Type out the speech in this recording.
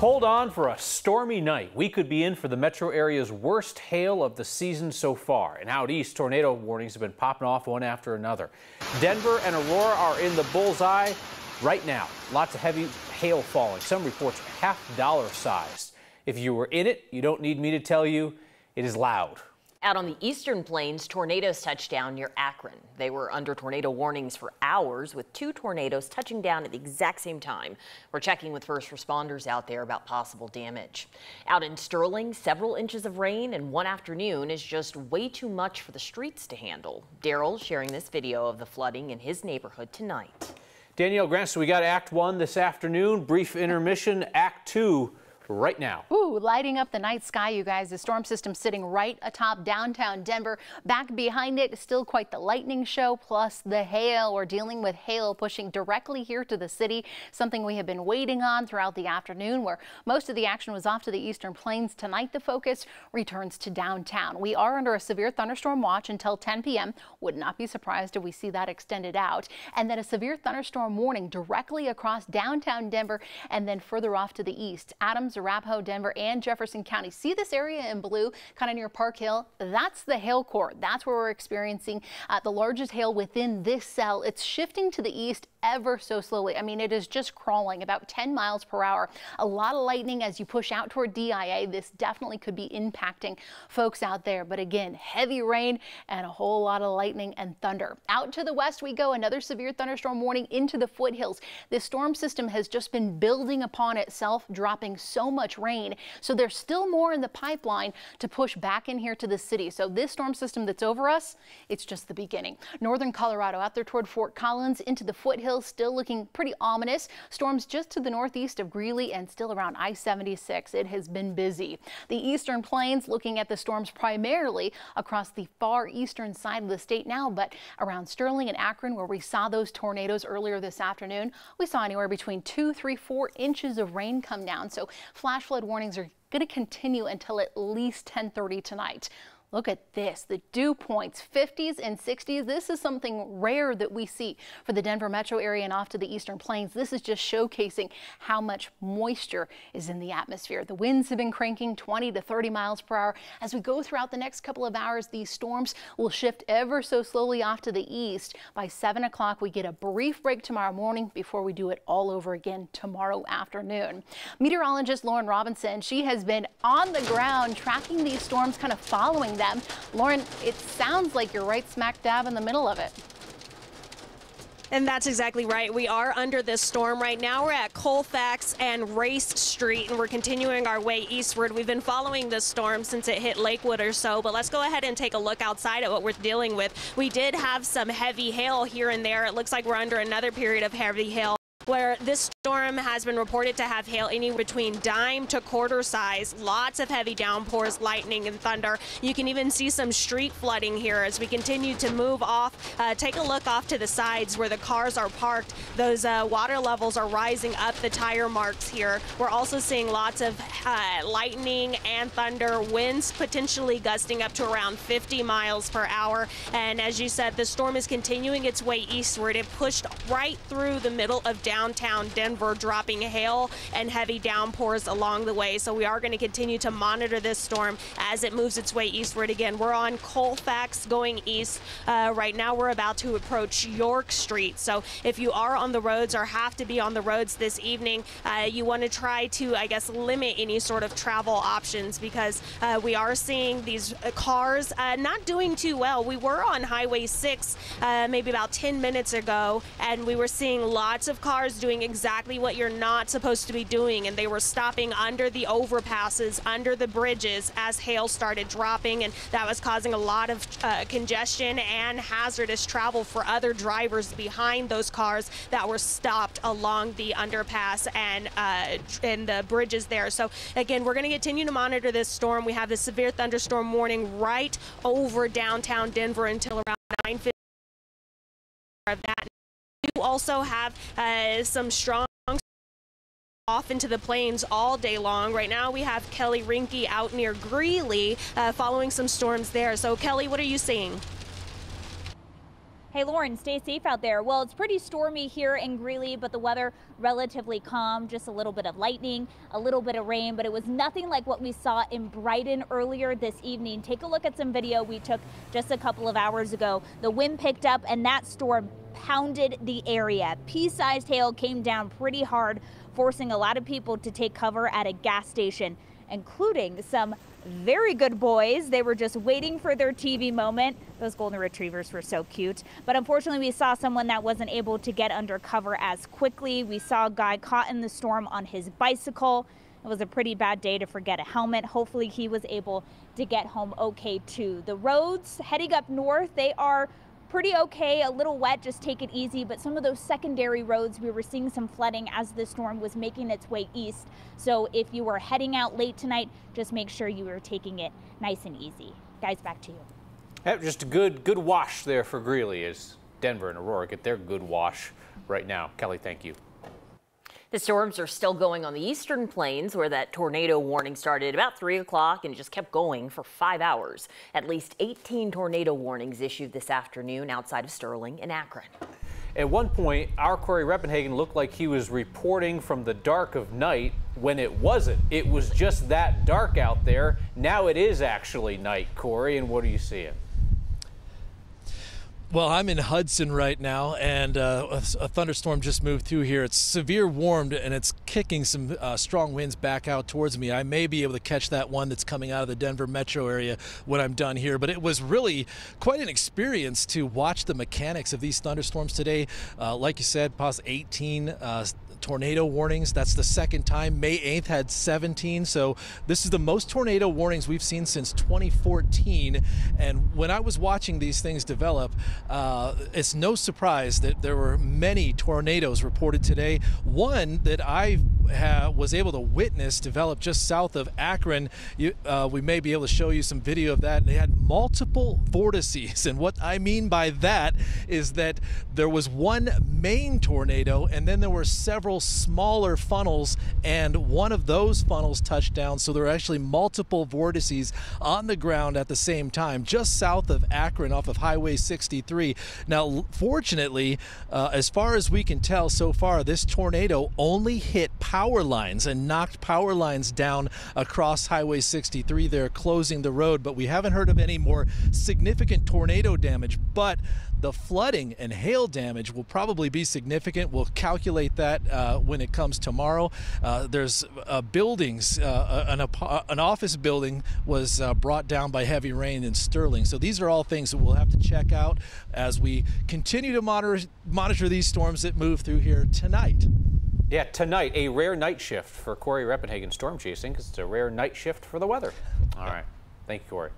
Hold on for a stormy night. We could be in for the metro area's worst hail of the season so far. And out east, tornado warnings have been popping off one after another. Denver and Aurora are in the bullseye right now. Lots of heavy hail falling. Some reports half dollar sized. If you were in it, you don't need me to tell you, it is loud. Out on the eastern plains, tornadoes touched down near Akron. They were under tornado warnings for hours, with two tornadoes touching down at the exact same time. We're checking with first responders out there about possible damage. Out in Sterling, several inches of rain in one afternoon is just way too much for the streets to handle. Daryl sharing this video of the flooding in his neighborhood tonight. Danielle Grant, so we got Act 1 this afternoon, brief intermission, Act 2 right now. Ooh, lighting up the night sky, you guys. The storm system sitting right atop downtown Denver. Back behind it, still quite the lightning show, plus the hail. We're dealing with hail pushing directly here to the city, something we have been waiting on throughout the afternoon, where most of the action was off to the eastern plains. Tonight, the focus returns to downtown. We are under a severe thunderstorm watch until 10 p.m. Would not be surprised if we see that extended out. And then a severe thunderstorm warning directly across downtown Denver and then further off to the east. Adams Arapahoe, Denver, and Jefferson County. See this area in blue, kind of near Park Hill? That's the hail core. That's where we're experiencing uh, the largest hail within this cell. It's shifting to the east ever so slowly. I mean, it is just crawling about 10 miles per hour. A lot of lightning as you push out toward DIA. This definitely could be impacting folks out there. But again, heavy rain and a whole lot of lightning and thunder. Out to the west we go. Another severe thunderstorm warning into the foothills. This storm system has just been building upon itself, dropping so much rain. So there's still more in the pipeline to push back in here to the city. So this storm system that's over us, it's just the beginning. Northern Colorado out there toward Fort Collins into the foothills Still looking pretty ominous. Storms just to the northeast of Greeley and still around I-76. It has been busy. The eastern plains looking at the storms primarily across the far eastern side of the state now, but around Sterling and Akron where we saw those tornadoes earlier this afternoon, we saw anywhere between two, three, four inches of rain come down. So flash flood warnings are going to continue until at least 1030 tonight. Look at this, the dew points, 50s and 60s. This is something rare that we see for the Denver metro area and off to the eastern plains. This is just showcasing how much moisture is in the atmosphere. The winds have been cranking 20 to 30 miles per hour. As we go throughout the next couple of hours, these storms will shift ever so slowly off to the east. By 7 o'clock, we get a brief break tomorrow morning before we do it all over again tomorrow afternoon. Meteorologist Lauren Robinson, she has been on the ground tracking these storms, kind of following them. Lauren, it sounds like you're right smack dab in the middle of it. And that's exactly right. We are under this storm right now. We're at Colfax and Race Street, and we're continuing our way eastward. We've been following this storm since it hit Lakewood or so, but let's go ahead and take a look outside at what we're dealing with. We did have some heavy hail here and there. It looks like we're under another period of heavy hail where this storm has been reported to have hail anywhere between dime to quarter size. Lots of heavy downpours, lightning, and thunder. You can even see some street flooding here as we continue to move off. Uh, take a look off to the sides where the cars are parked. Those uh, water levels are rising up the tire marks here. We're also seeing lots of uh, lightning and thunder, winds potentially gusting up to around 50 miles per hour. And as you said, the storm is continuing its way eastward. It pushed right through the middle of downtown Denver, dropping hail and heavy downpours along the way. So we are going to continue to monitor this storm as it moves its way eastward again. We're on Colfax going east. Uh, right now we're about to approach York Street. So if you are on the roads or have to be on the roads this evening, uh, you want to try to, I guess, limit any sort of travel options because uh, we are seeing these uh, cars uh, not doing too well. We were on Highway 6 uh, maybe about 10 minutes ago, and we were seeing lots of cars cars doing exactly what you're not supposed to be doing, and they were stopping under the overpasses, under the bridges as hail started dropping, and that was causing a lot of uh, congestion and hazardous travel for other drivers behind those cars that were stopped along the underpass and uh, the bridges there. So again, we're going to continue to monitor this storm. We have the severe thunderstorm warning right over downtown Denver until around 9:50 of that you also have uh, some strong off into the plains all day long. Right now we have Kelly Rinke out near Greeley uh, following some storms there. So Kelly, what are you seeing? Hey, Lauren, stay safe out there. Well, it's pretty stormy here in Greeley, but the weather relatively calm. Just a little bit of lightning, a little bit of rain, but it was nothing like what we saw in Brighton earlier this evening. Take a look at some video we took just a couple of hours ago. The wind picked up and that storm pounded the area. Pea-sized hail came down pretty hard, forcing a lot of people to take cover at a gas station, including some very good boys. They were just waiting for their TV moment. Those golden retrievers were so cute. But unfortunately, we saw someone that wasn't able to get under cover as quickly. We saw a guy caught in the storm on his bicycle. It was a pretty bad day to forget a helmet. Hopefully, he was able to get home okay too. The roads heading up north, they are pretty okay, a little wet, just take it easy. But some of those secondary roads, we were seeing some flooding as the storm was making its way east. So if you were heading out late tonight, just make sure you were taking it nice and easy. Guys, back to you. Yep, just a good, good wash there for Greeley as Denver and Aurora get their good wash right now. Kelly, thank you. The storms are still going on the eastern plains where that tornado warning started about 3 o'clock and just kept going for five hours. At least 18 tornado warnings issued this afternoon outside of Sterling and Akron. At one point, our Cory Reppenhagen looked like he was reporting from the dark of night when it wasn't. It was just that dark out there. Now it is actually night, Cory, and what are you seeing? Well, I'm in Hudson right now, and uh, a, a, thunderstorm just moved through here. It's severe warmed, and it's kicking some uh, strong winds back out towards me. I may be able to catch that one that's coming out of the Denver metro area when I'm done here. But it was really quite an experience to watch the mechanics of these thunderstorms today. Uh, like you said, past 18 uh, tornado warnings. That's the second time. May 8th had 17. So this is the most tornado warnings we've seen since 2014. And when I was watching these things develop, uh, it's no surprise that there were many tornadoes reported today. One that I was able to witness develop just south of Akron. You, uh, we may be able to show you some video of that. They had multiple vortices. And what I mean by that is that there was one main tornado and then there were several smaller funnels, and one of those funnels touched down. So there are actually multiple vortices on the ground at the same time, just south of Akron off of Highway 63. Now, fortunately, uh, as far as we can tell so far, this tornado only hit power lines and knocked power lines down across Highway 63 They're closing the road. But we haven't heard of any more significant tornado damage. But the flooding and hail damage will probably be significant. We'll calculate that uh, when it comes tomorrow. Uh, there's uh, buildings, uh, an, an, office building was uh, brought down by heavy rain in Sterling. So these are all things that we'll have to check out as we continue to monitor, monitor these storms that move through here tonight. Yeah, tonight, a rare night shift for Cory Reppenhagen storm chasing because it's a rare night shift for the weather. All right. Thank you, Cory.